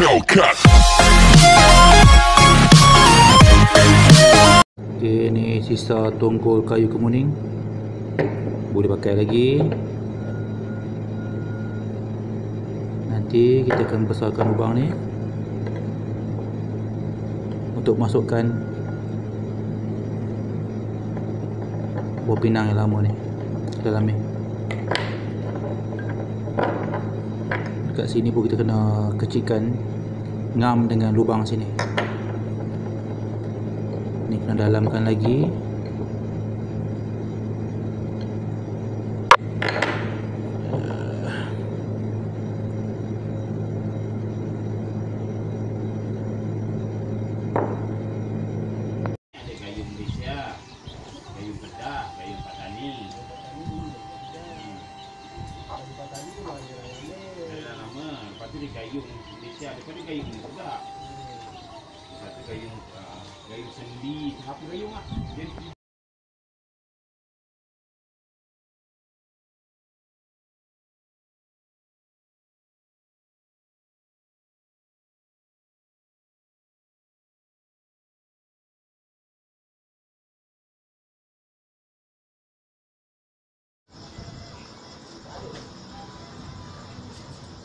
Hellcat. Okay, ni sisa tonggol kayu kemuning. Boleh pakai lagi. Nanti kita akan besarkan lubang ni untuk masukkan buah pinang yang lama ni dalam ni. Dekat sini pun kita kena kecilkan ngam dengan lubang sini. Ni kena dalamkan lagi. patani. Lama, lepas tu dia kayu Malaysia, lepas tu kayu pedak. Satu kayu uh, kayu sendi, apa kayu ah? Dia